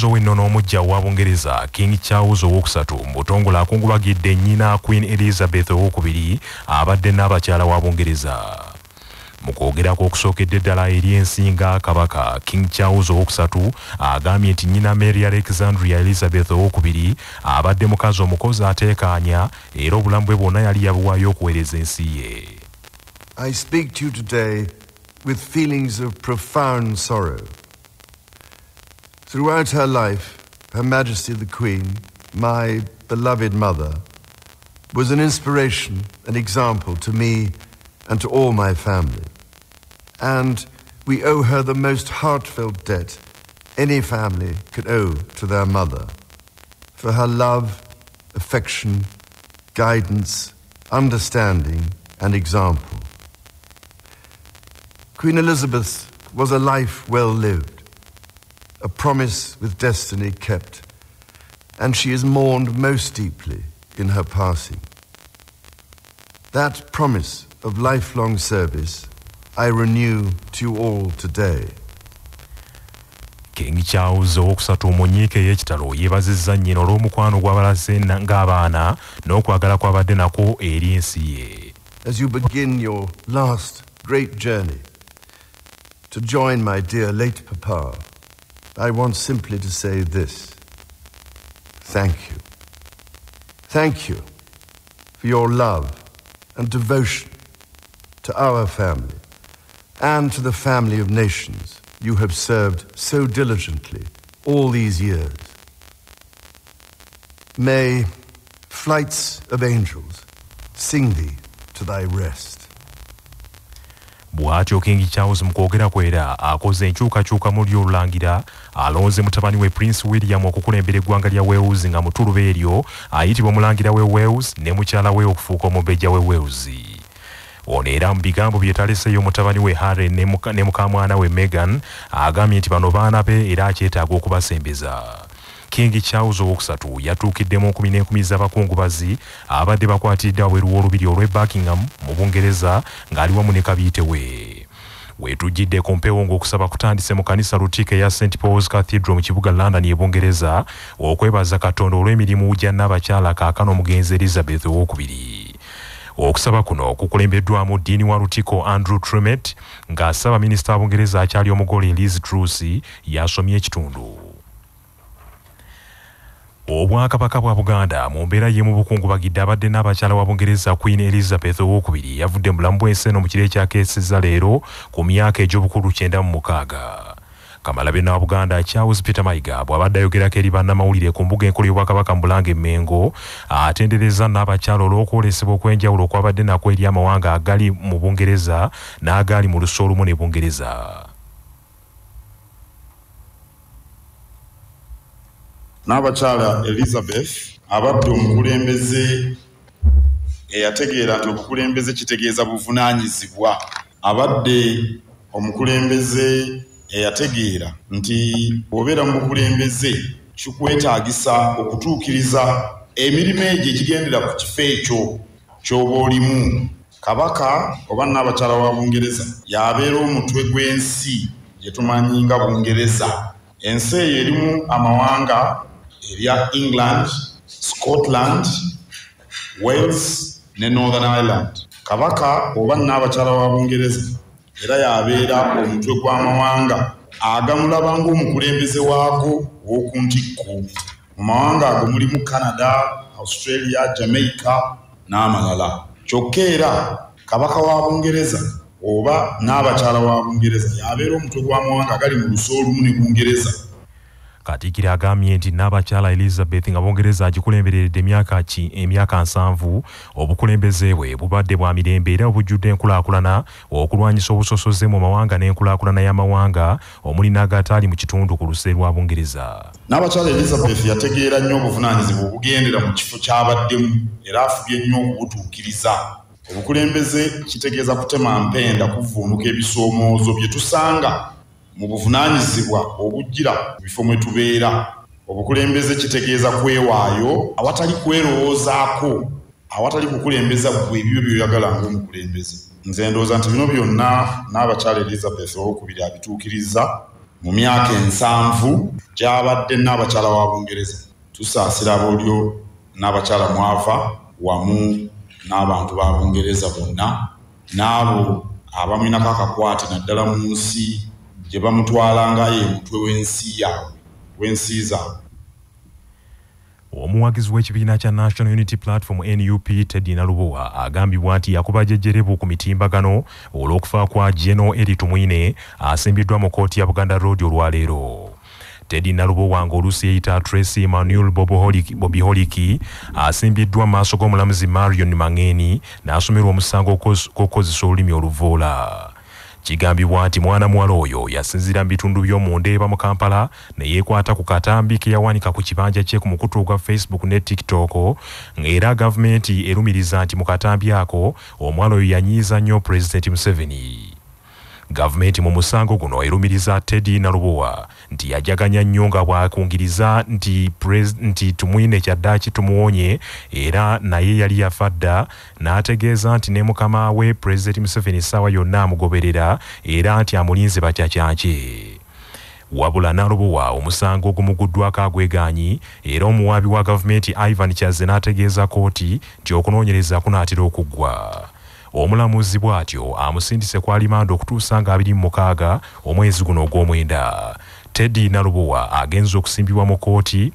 omukulembeze ow'ennono omujja wa bungereza king charles owokusatu mu butongole akungubagidde nnyina queen elizabeth owokubiri abadde n'abakyala wa bungereza mu kwogerako okusookedde ddala eri ensinga kabaka king charles owokusatu agambye nti nnyina mary alexandria elizabeth owokubiri abadde mukazi omukozi ateekaanya era obulamu bwe bwonna yali yabuwaayo okuweereza ensi ye I speak to you today with feelings of profound sorrow. Throughout her life, Her Majesty the Queen, my beloved mother, was an inspiration, an example to me and to all my family. And we owe her the most heartfelt debt any family could owe to their mother for her love, affection, guidance, understanding, and example. Queen Elizabeth was a life well lived, a promise with destiny kept, and she is mourned most deeply in her passing. That promise of lifelong service I renew to you all today. owokusatu mu nyiika ey'ekitalo yeebazizza nnyina olw'omukwano gw'abalase na- ng'abaana n'okwagala kw'abadde nako eri ensi ye As you begin your last great journey to join my dear late papa, I want simply to say this. Thank you. Thank you for your love and devotion to our family and to the family of nations you have served so diligently all these years. May flights of angels sing thee to thy rest. Bw'atyo king charles mu kwogera kwera akoze enkyukakyuka mu ly'olulangira alonze mutabani we prince william okukulembera eggwanga lya wales nga mutuluba eryo ayitibwa omulangira we wales ne mukyala we okufuuka omubejja we wales. Ono era mu bigambo bye taleseeyo mutabani we harry ne mukamwana we megan agambye nti bano baana be era akyetaaga okubasembeza king charles owokusatu yatuukiddemu enkumi n'enkumi z'abakungubazi abadde bakwatiridde wabweru w'olubiri olw'e buckingham mu bungereza ng'ali wamu ne kabiite we wetujjidde ku mpewo ng'okusaba kutandise mu kanisa lutiika eya st pauls cathedral mu kibuga london e bungereza okwebaza katonda olw'emirimu gya nnabakyala kaakano omugenzi elizabeth owokubiri okusaba kuno kukulembeddwamu ddiini wa lutiko andrew trumet ng'asaba minisita wa bungereza akyali omugole liz truss yasomye ekitundu obwakabaka bwa buganda mu mbeera y'emu bukungubagidde abadde n'abakyala wa bungereza queen elizabeth owokubiri yavudde mulamu bw'ensi eno mu kiro ekyakeesezza leero ku myaka egy'obukulu kyenda mu mukaaga. Kamalabyonna wa buganda charles peter mayiga bw'abadde ayogerako eri bannamawulire ku mbuga enkulu y'obwakabaka mu bulange emmengo atendereza n'abakyala olw'okwolesebwa okw'enjawulo okwabadde nako eri amawanga agali mu bungereza n'agali mu luso olumu ne bungereza n'abakyala elizabeth abadde omukulembeze eyategeera nti obukulembeze kitegeeza buvunaanyizibwa. Abadde omukulembeze eyategeera nti bw'obeera mu bukulembeze kikwetaagisa okutuukiriza emirimu egyo ekigendera ku kifo ekyo ky'oba olimu. Kabaka oba naabakyala wa bungereza y'abeera omutwe gw'ensi gye tumanyi nga bungereza. Ensi eyo erimu amawanga erya england scotland wales ne northern ireland. Kabaka oba naabakyala wa bungereza era y'abeera omutwe gw'amawanga agamulaba ng'omukulembeze waago w'oku ntikko mu mawanga ago mulimu canada australia jamaica n'amalala. Kyokka era kabaka wa bungereza oba n'abakyala wa bungereza y'abeera omutwe gw'amawanga agali mu luso olumu ne bungereza katikkiro agambye nti n'abakyala elizabeth nga bungereza agikulembereredde emyaka emyaka nsanvu obukulembeze bwe bubadde bwa mirembe era obujjudde enkulaakulana okulwanyisa obusosoze mu mawanga n'enkulaakulana y'amawanga omuli n'agataali mu kitundu ku luse lwa bungereza n'abakyala elizabeth yategeera nnyo obuvunaanyizibwa obugendera mu kifo ky'abaddemu era afubye nnyo okubutuukiriza. Obukulembeze kitegeeza kutema mpenda kuvvuunuka ebisoomoozo bye tusanga mu buvunaanyizibwa obujjira mu bifo mwe tubeera. Obukulembeze kitegeeza kwewaayo awatali kwerowoozaako awatali kukulembeza ggwe ebyo byoyagala ng'omukulembeze. Nze ndowooza nti bino byonna n'abakyala elizabeth owokubiri abituukiriza mu myaka ensanvu gy'abadde n'abakyala wa bungereza. Tusaasira boolyo n'abakyala mwava wamu n'abantu ba bungereza bonna n'abo abamwinako akakwate naddala mu nsi gye bamutwala nga ye mutwe w'ensi yaabwe w'ensi zaabwe omuwagizi w'ekibiina kya national unity platform nup teddy nalubowa agambibwa nti yakuba jejjerebu ku mitimbagano olw'okufa kwa geno eri tumwine asimbiddwa mu kooti ya buganda road olwaleero. Teddy nalubowa ng'oluusi yeyita tracy emmanuel bobi holiki asimbiddwa mu maaso g'omulamuzi marion mangeni n'asomerwa omusango gw'okukozesa olulimi oluvoola kigambibwa nti mwana muwala oyo yasinzira mu bitundu by'omunda mu kampala ne yeekwata ku katambi ke yawanika ku kibanja kye ku mukutu gwa facebook ne tiktok ng'era gavumenti erumiriza nti mu katambi ako omuwala oyo yanyiiza nnyo pulezidenti museveni gavumenti mu musango guno erumiriza teddy nalubowa nti yajaganya nnyo nga bwakungiriza nti, nti tumwine kyaddaaki tumuwonye era naye yali yafa dda n'ategeeza nti ne mukama we pulezidenti museveni essaawa yonna amugoberera era nti amulinze batyakyanke wabula nalubowa omusango ogumuguddwako agwegaanyi era omuwaabi wa gavumenti ivan kyaze n'ategeeza kooti nti okunoonyereza kunaatera okuggwa omulamuzi bw'atyo amusindise ku alimanda okutuusa nga 26 omwezi guno ogw'omwenda. Teddy nalubowa agenza okusimbibwa mu kooti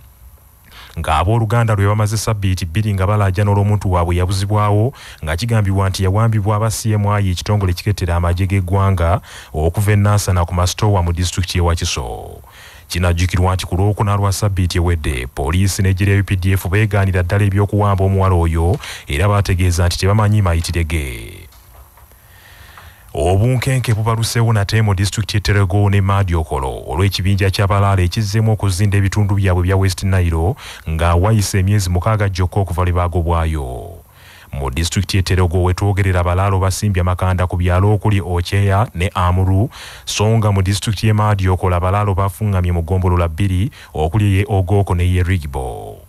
ng'abooluganda lwe bamaze sabbiiti bbiri nga balaajana olw'omuntu waabwe yabuzibwawo nga kigambibwa nti yawambibwa aba cmi ekitongole kikettera amagye g'eggwanga okuva e nansana ku masitowa mu disitulikiti y'e wakiso kinajjukirwa nti ku lwokuna lwa sabbiiti ewedde poliisi n'eggye updf beegaanira ddala ebyokuwamba omuwala oyo era baategeeza nti tebamanyi mayitirege. Obunkenke bubaluseewo nate mu disitulikiti y'eterego ne madiokolo olw'ekibinja ky'abalaala ekizzeemu okuzinda ebitundu byabwe bya west nile nga wayise emyezi mukaaga gyokka okuva lwe baagobwayo mu disitulikiti y'eterego wetwogerera abalaalo basimbye amakanda ku byalo okuli okyeya ne amuru. So nga mu disitulikiti y'e madiokolo abalaalo bafuŋŋamye mu ggombolola bbiri okuli ye ogooko ne ye rigibo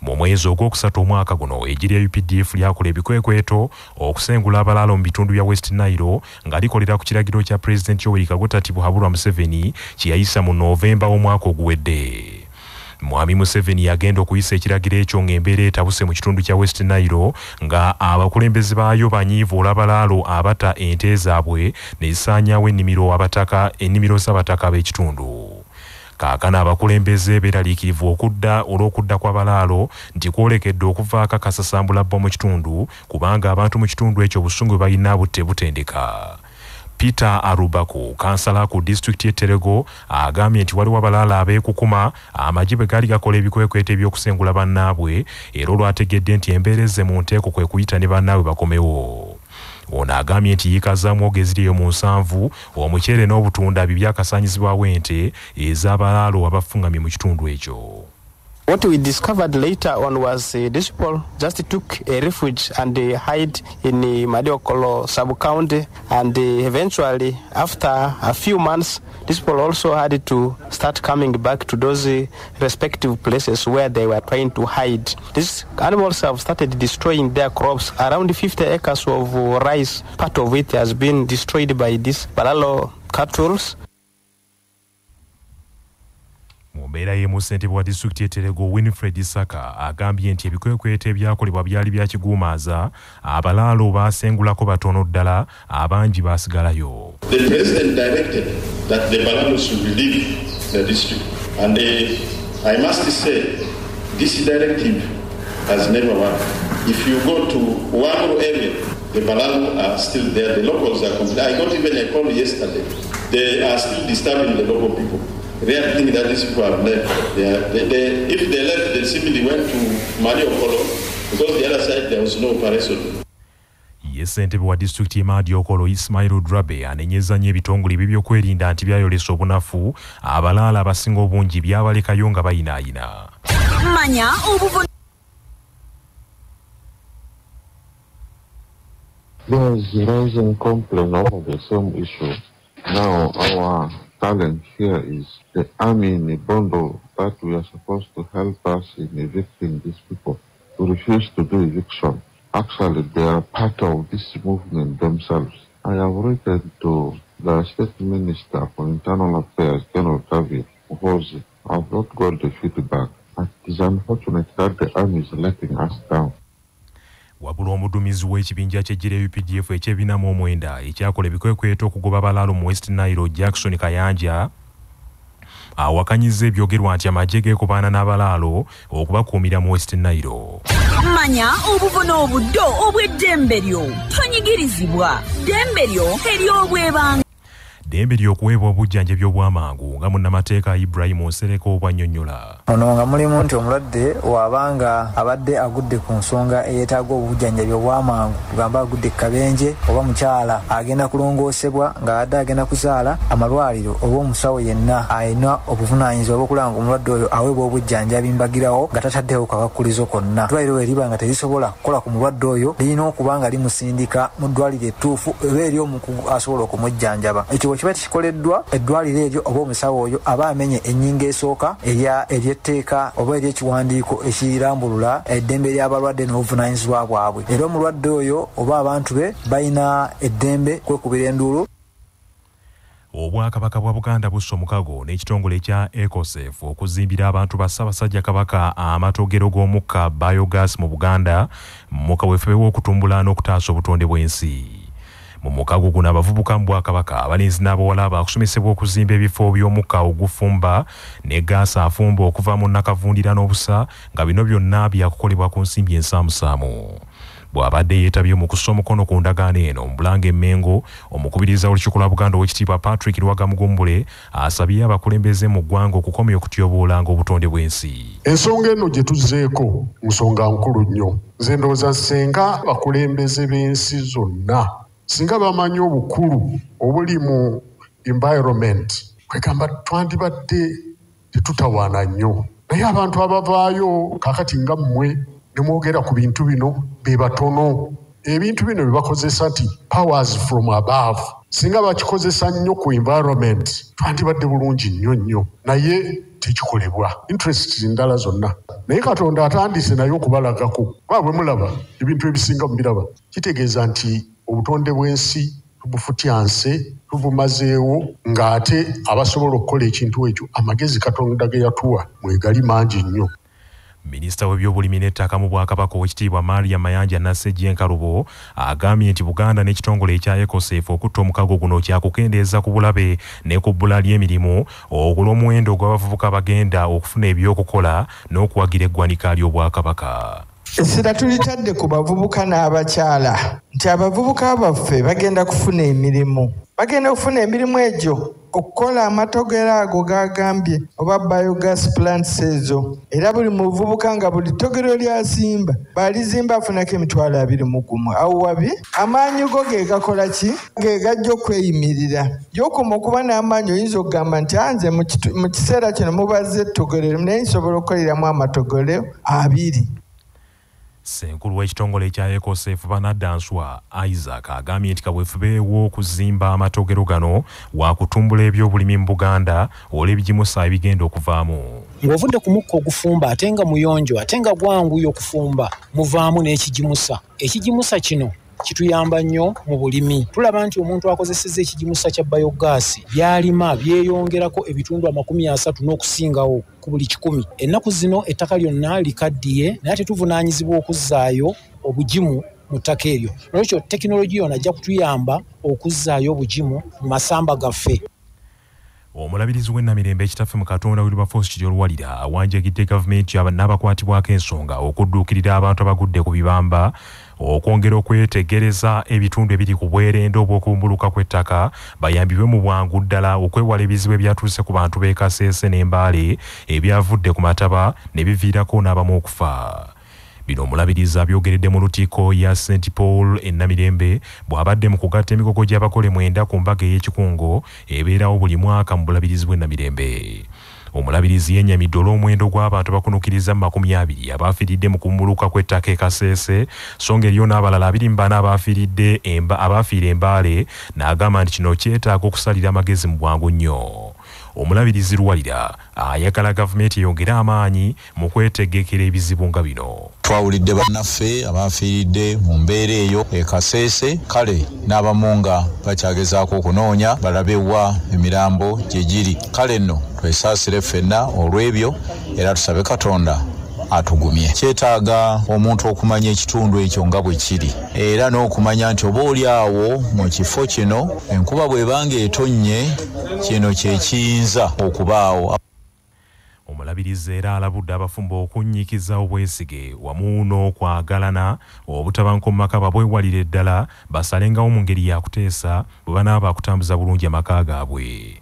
mu mwezi ogwokusatu omwaka guno eggi lya updf lyakola ebikwekweto okusengula abalaalo mu bitundu bya west nile nga likolera ku kiragiro kya pulezidenti yoweri kaguta tibuhabulwa museveni kye yayisa mu novemba w'omwaka oguwedde mwami museveni yagenda okuyisa ekiragiro ekyo ng'embeera etabuse mu kitundu kya west nile nga abakulembeze baayo banyiivu olw'abalaalo abata ente zaabwe ne zisaanyawo ennimiro abataka ennimiro z'abataka b'ekitundu. Kaakano abakulembeze beeraliikirivu okudda olw'okudda kw'abalaalo nti kwolekedde okuvaako akasasambula bbo mu kitundu kubanga abantu mu kitundu ekyo obusungu bwe balina butte butendeka peter arubaku kansala ku disitulikiti y'eterego agambye nti waliwo abalaala abeekukuma amagye bwe gaali gakola ebikwekweto ebyokusengula bannaabwe era olwategedde nti embeereze mu nteeko kwe kuyita ne bannaabwe bakomewo. Ono agambye nti yiikazaamu ogeziriyo mu nsanvu omuceere n'obutunda bibyakasaanyizibwawo ente ez'abalaalo abafuŋŋamye mu kitundu ekyo What we discovered later on was uh, these people just took a refuge and uh, hide in uh, Madiokolo sub-county and uh, eventually after a few months these people also had to start coming back to those uh, respective places where they were trying to hide. These animals have started destroying their crops. Around 50 acres of rice, part of it has been destroyed by these Balalo cattle. Mu mbeera y'emu ssentebe wa disitulikiti y'eterego winfred saka agambye nti ebikwekweto ebyakolebwa byali bya kiguumaaza abalaalo baasengulako batono ddala abangi baasigalayo The president directed that the Balalos should leave the district. And uh, I must say, this directive has never worked. If you go to one area, the Balalo are still there. The locals are complaining. I got even a call yesterday. They are still disturbing the local people. They are thinking that these people have left. They are, they, they, if they left, they simply went to Mariupol because the other side there was no operation. ye ssentebe wa disitulikiti y'emadiokolo ismail drabe anenyeza nnyo ebitongole by'ebyokwerinda nti byayolesa obunafu abalaala abasinga obungi byabalekayo nga bayinaayina manya obuvu There's rising complaint over the same issue. Now our challenge here is the army in a bundle that we are supposed to help us in evicting these people who refuse to do eviction. Actually, they are part of this movement themselves. I have written to the State Minister for Internal Affairs, General David Muhozi. I've not got the feedback. It is unfortunate that the army is letting us down. Wabula omuduumizi w'ekibinja ky'eggere updf ekyebinamu omwenda ekyakola ebikwekweto okugoba abalaalo mu west nile jackson kayanja awakanyiza ebyogerwa nti amagye geekubaana n'abalaalo okubakuumira mu west nile. Manya obuvuna obuddo obw'eddembe lyo. Tonyigirizibwa. Ddembe lyo ery'obwebanga ddembe ly'okuweebwa obujjanjabi obw'amangu nga munnamateeka ibrahimu nsereko bw'annyonnyola ono nga mulimu nti omulwadde wabanga abadde agudde ku nsonga eyeetaaga obujjanjabi obw'amangu tugamba agudde kabenje oba mukyala agenda kulongoosebwa ng'abadde agenda kuzaala amalwaliro oba omusawo yenna alina obuvunaanyizibwa bwokulaba nga omulwadde oyo aweebwa obujjanjabi mbagirawo nga tataddewo kakakulizo konna. Eddwaliro bwe liba nga terisobola kukola ku mulwadde oyo lirina okuba nga limusindika mu ddwaliro ettuufu oba eri omukugu asobola okumujjanjaba. Ekyo bwe kiba tikikoleddwa eddwaliro eryo oba omusawo oyo aba amenye ennyingo esooka ery'etteeka oba ery'ekiwandiiko ekirambulula eddembe ly'abalwadde n'obuvunaanyizibwa bwabwe. Era omulwadde oyo oba abantu be balina eddembe kwekubira enduulu. Obwakabaka bwa buganda bussa omukago n'ekitongole ekya ecosef okuzimbira abantu ba ssaabasajja kabaka amatogero g'omukka biogas mu buganda mu kaweefube w'okutumbula n'okutaasa obutonde bw'ensi mu mukago guno abavubuka mu bwakabaka abalenzi n'abawala baakusomesebwa okuzimba ebifo by'omukka ogufumba ne gaasi afumba okuva mu nakavundira n'obusa nga bino byonna byakukolebwa ku nsimbi ensaamusaamu. Bw'abadde yeetabye mu kussa omukono ku ndagaano eno mu bulanga emmengo omukubiriza olukiiko lwa buganda owekitiibwa patrick lwagamugumbule asabye abakulembeze mu ggwanga okukomya okutyoboolanga obutonde bw'ensi. Ensonga eno gye tuzzeeko nsonga nkulu nnyo. Nze ndowooza singa abakulembeze b'ensi zonna singa bamanyi obukulu obuli mu environment kwegamba twandibadde tetutawaana nnyo. Naye abantu abavaayo kakati nga mmwe ne mwogera ku bintu bino be batono. Ebintu bino bye bakozesa nti powers from above. Singa bakikozesa nnyo ku environment twandibadde bulungi nnyo nnyo. Naye tekikolebwa. Interest ndala zonna. Naye katonda atandise naye okubalagako. Nga bwe mulaba ebintu ebisinga mubiraba kitegeeza nti obutonde bw'ensi tubufutyanse tubumazeewo ng'ate abasobola okukola ekintu ekyo amagezi katonda ge yatuwa mwegali mangi nnyo. Minisita w'ebyobulimi n'ettaka mu bwakabaka owekitiibwa maria mayanja nassejjenkalubo agambye nti buganda n'ekitongole ekya ecosef okutta omukago guno kyakukendeeza ku bulabe ne ku bbula ly'emirimu olw'omuwendo gw'abavubuka bagenda okufuna ebyokukola n'okuwagira eggwanika ly'obwakabaka essira tulitadde ku bavubuka n'abakyala. Nti abavubuka baffe bagenda kufuna emirimu. Bagenda kufuna emirimu egyo okukola amatogero ago gagambye oba biogas plants ezo. Era buli muvubuka nga buli togero lyazimba balizimba afunako emitwalo abiri mu gumu. Awo wabi amaanyi go ge gakola ki? Ge gajja okweyimirira. Gyokuma okuba n'amaanyi oyinza okugamba nti anze mu kiseera kino mubaze ettogero naye nsobola okukoleramu amatogero abiri senkulu w'ekitongole ekya ecosef banaddanswa. Isaac agambye nti kabwefube w'okuzimba amatogero gano wakutumbula ebyobulimi mu buganda olw'ebigimusa ebigenda okuvaamu. Ng'ovudde ku mukka ogufumba ate nga muyonjo ate nga gwanguya okufumba muvaamu n'ekigimusa. Ekigimusa kino kituyamba nnyo mu bulimi. Tulaba nti omuntu akozeseza ekigimusa kya bayogaasi byalima byeyongerako ebitundu amakumi asatu n'okusingawo ku buli kikumi. Ennaku zino ettaka lyonna likaddiye naye tetuvunaanyizibwa okuzzaayo obugimu mu ttaka eryo. Nolwekyo tekinologiya ono ajja kutuyamba okuzzaayo obugimu mu masamba gaffe. Omulabirizi w'ennamirembe ekitaffe mu katonda wilba force kiryoluwalira awanjagidde gavumenti aba- n'abakwatibwako ensonga okudduukirira abantu abagudde ku bibamba okwongera okwetegereza ebitundu ebiri ku bwerende obw'okubumbuluka kw'ettaka bayambibwe mu bwangu ddala okwewala ebizibu ebyatuuse ku bantu b'e kaseese n'embaale ebyavudde ku mataba ne biviirako n'abamu okufa. Bino omulabirizi abyogeredde mu lukiiko ya st paul ennamirembe bw'abadde mu kugatta emigogo gy'abagole mwenda ku mbaga ey'ekikungo ebeerawo buli mwaka mu bulabirizi bw'ennamirembe omulabirizi yennyamidde olw'omuwendo gw'abantu bakunukiriza mu makumi abiri abaafiiridde mu kumbuluka kw'ettaka e kaseese so nga eriyo n'abalala abiri mu bana abaafiiridde abaafiira embaale n'agamba nti kino kyetaaga okusalira amagezi mu bwangu nnyo omulabirizi lwalira ayagala gavumenti eyongere amaanyi mu kwetegekera ebizibu nga bino. Twawulidde bannaffe abaafiiridde mu mbeera eyo ekaseese kale n'abamu nga bakyagezaako okunoonya balabe wa emirambo gye giri. Kale nno twesaasire ffenna olw'ebyo era tusabe katonda atugumye. Kyetaaga omuntu okumanya ekitundu ekyo nga bwe kiri era n'okumanya nti oba oli awo mu kifo kino enkuba bw'ebanga etonnye kino kyekiyinza okubaawo omulabirizi era alabudde abafumbo okunnyikiza obwesige wamu n'okwagalana obutabanka mu maka babwewalire ddala basalengawo mu ngeri yakuteesa bwe banaaba akutambuza bulungi amaka gaabwe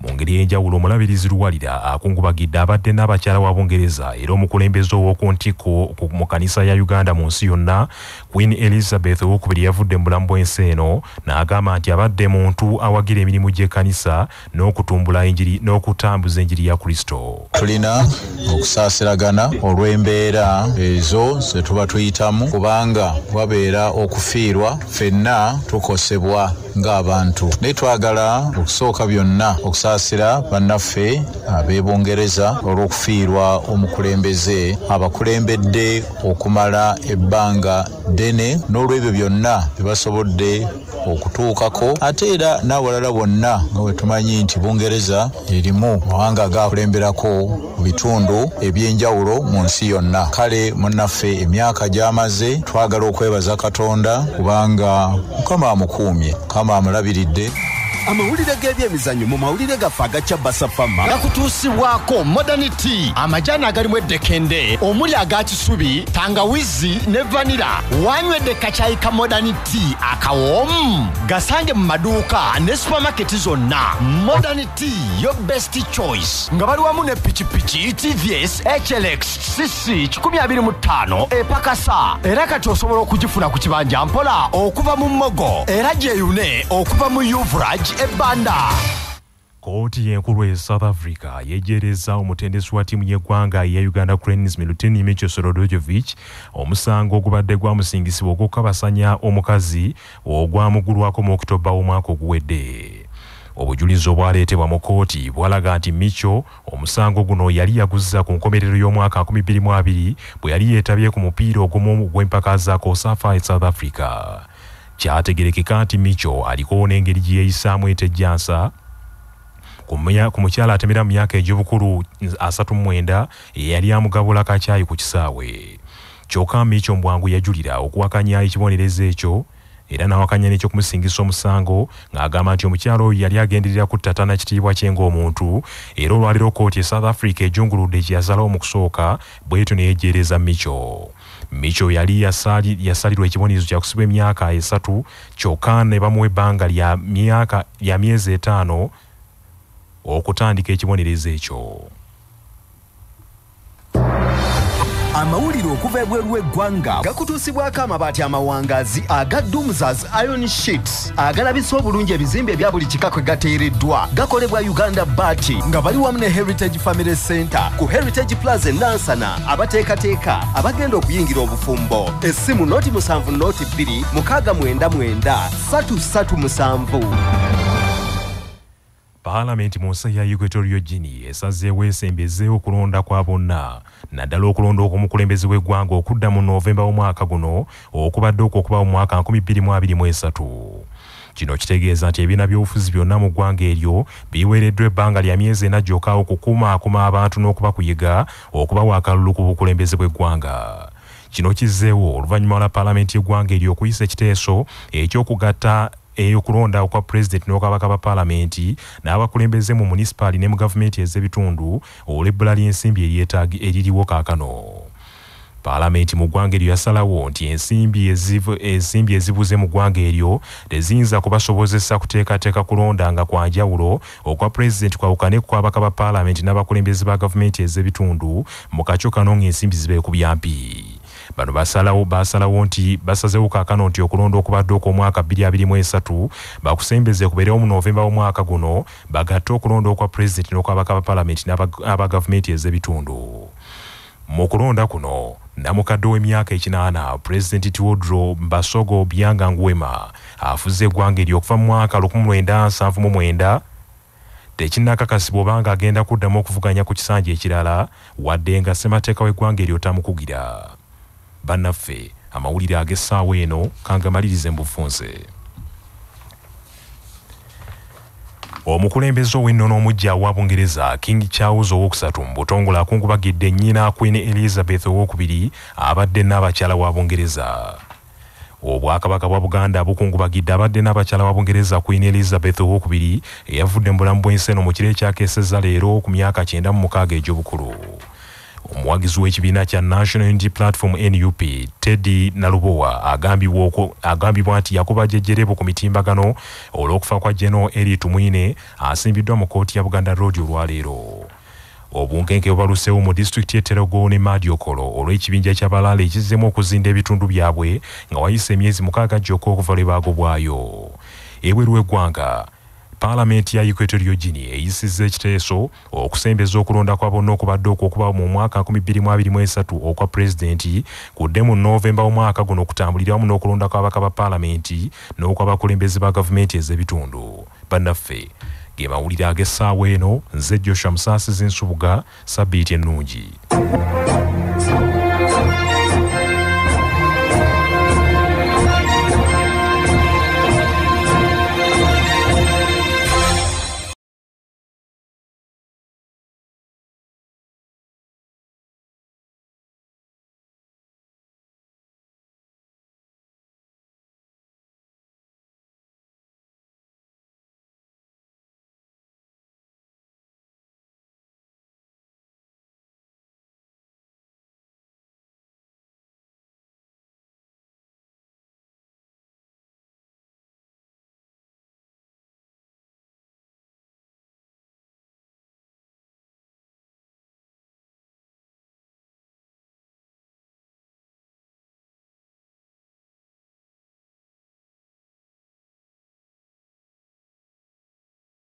mu ngeri y'enjawulo omulabirizi luwalira akungubagidde abadde n'abakyala wa bungereza era omukulembeze ow'oku ntikko mu kanisa ya uganda mu nsi yonna queen elizabeth owokubiri yavudde mu bulamu bw'ensi eno n'agamba nti abadde muntu awagira emirimu gy'ekkanisa n'okutumbula enjiri n'okutambuza enjiri ya kristo. Tulina okusaasiragana olw'embeera ezo ze tuba tuyitamu kubanga wabeera okufiirwa ffenna tukosebwa ng'abantu. Naye twagala okusooka byonna okusaasira bannaffe ab'e bungereza olw'okufiirwa omukulembeze abakulembedde okumala ebbanga ddene. N'olw'ebyo byonna bye basobodde okutuukako. Ate era n'awalala bonna nga bwe tumanyi nti bungereza erimu mawanga agakulemberako mu bitundu ebyenjawulo mu nsi yonna. Kale munnaffe emyaka gy'amaze twagala okwebaza katonda kubanga mukama amukuumye mukama amulabiridde amawulire g'ebyemizannyo mu mawulire gaffe agacya basafama. Gakutuusibwako modernity amajaani agalimu eddekende omuli aga kisubi tangawizi ne vanira wanywedde kacyayi ka modernity akawoomu gasange mu maduuka ne supamaketi zonna. Modernity yo best choice. Nga bali wamu ne pikipiki tvs hlx cc 25 epakasa era kati osobola okugifuna ku kibanja mpola okuva mu mmogo era gyeyune okuva mu uvrage ebbanda. Kooti y'enkulu e south africa yejereza omutendesi wa ttiimu y'eggwanga eya uganda cranes milutini micho sorodojovic omusango ogubadde gwamusingisibwa ogukabasanya omukazi ogwamugulwako mu okutoba omwaka oguwedde. Obujulizi obwaleetebwa mu kooti bwalaga nti micho omusango guno yali yaguzza ku nkomerero y'omwaka 2020 bwe yali yeetabye ku mupiira ogumu gw'empaka za kosafa e south africa kyategerekeka nti micho aliko n'engeri gye yeeyisaamu etejjansa ku mukyala atemera mu myaka egy'obukulu 39 eyali amugabula kakyayi ku kisaawe. Kyokka micho mbwangu yajulira okuwakanya ekibonerezo ekyo era n'awakanya n'ekyokumusingisa omusango ng'agamba nti omukyala oyo yali agenderera kuttatana kitiibwa kye ng'omuntu era olwaliro kooti e south africa ejunguludde kye yazalawo mu kusooka bwetyo neyejereza micho. Yali yasalirwa ekibonerezo kyakusibwa emyaka esatu kyokka ne bamuwa ebbanga lya myezi etaano okutandika ekibonerezo ekyo amawulire okuva ebweru w'eggwanga gakutuusibwako amabaati amawangaazi aga dumsas iron sheets agalabisa obulungi ebizimbe ebya buli kika kwe gateereddwa. Gakolebwa uganda baati nga bali wamu ne heritage family center ku heritage plaza enansana abateekateeka abagenda okuyingira obufumbo. Essimu noti 7 noti 2 mukaaga 99 337 paalamenti mu nsi ya equatorio guinea esazeewo esembezeewo okulonda kwa bonna. Naddala okulonda okw'omukulembeze w'eggwanga okudda mu novemba w'omwaka guno okubadde okwo okuba mu mwaka 2023 kino kitegeeza nti ebibiina by'obufuzi byonna mu ggwanga eryo biweereddwa ebbanga lya myezi ena gyokka okukumaakuma abantu n'okubakuyiga okubawa akalulu ku bukulembeze bw'eggwanga. Kino kizzeewo oluvannyuma lwa paalamenti y'eggwanga eryo okuyisa ekiteeso ekyokugatta ey'okulonda okwa pulezidenti n'okabaka ba paalamenti n'abakulembeze mu munisipaali ne mu gavumenti ez'ebitundu olw'ebbula ly'ensimbi eririwo kaakano. Paalamenti mu ggwanga eryo yasalawo nti ensimbi ezibuze mu ggwanga eryo teziyinza kubasobozesa kuteekateeka kulonda nga kwa njawulo okwa pulezidenti kwawukane ku kwabaka ba paalamenti n'abakulembeze ba gavumenti ez'ebitundu mu kakyo kano ng'ensimbi zibeekubya mpi bano basalawo basalawo nti basazewo kaakano nti okulonda okubadde okw'omwaka 2023 bakusembeze kubeerewo mu novemba w'omwaka guno bagatte okulonda okwa pulezidenti n'okwabaka ba paalamenti n'aba gavumenti ez'ebitundu. Mu kulonda kuno namukadde w'emyaka ekinaana pulezidenti teodro mbasogo byanga ngwema afuze eggwanga eryo okuva mu mwaka 1979 tekinnakakasibwa obanga agenda kuddamu okuvuganya ku kisanja ekirala wadde nga ssemateeka w'eggwanga eryo tamukugira bannaffe. Amawulire ag'essaawa eno kangamalirize mu bufunze omukulembeze ow'ennono omujja wa bungereza king charles owokusatu mu butongole akungubagidde nnyina queen elizabeth owokubiri abadde n'abakyala wa bungereza. Obwakabaka bwa buganda bukungubagidde abadde n'abakyala wa bungereza queen elizabeth owokubiri eyavudde mu bulamu bw'ensi eno mu kiro ekyakeseza leero ku myaka 96 egy'obukulu omuwagizi w'ekibiina kya national unity platform nup teddy nalubowa agambibwa nti yakuba jejjerebu ku mitimbagano olw'okufa kwa geno eri tumwine asimbiddwa mu kooti ya buganda road olwaleero. Obunkenke bubaluseewo mu disitulikiti y'eterogo ne madiokolo olw'ekibinja ky'abalaala ekizzemu okuzinda ebitundu byabwe nga wayise emyezi mukaaga gyokka okuva lwe baagobwayo. Ebweru w'eggwanga paalamenti ya equatorio guinea eyisizza ekiteeso okusembeza okulonda kwa bonna okubadde okwokuba mu mwaka 2023 okwa pulezidenti kudde mu novemba omwaka guno okutambulira wamu n'okulonda kw'abaka ba paalamenti n'okw'abakulembeze ba gavumenti ez'ebitundu. Bannaffe ge mawulire ag'essaawa eno nze joshua musaasizi nsubuga sabbiiti ennungi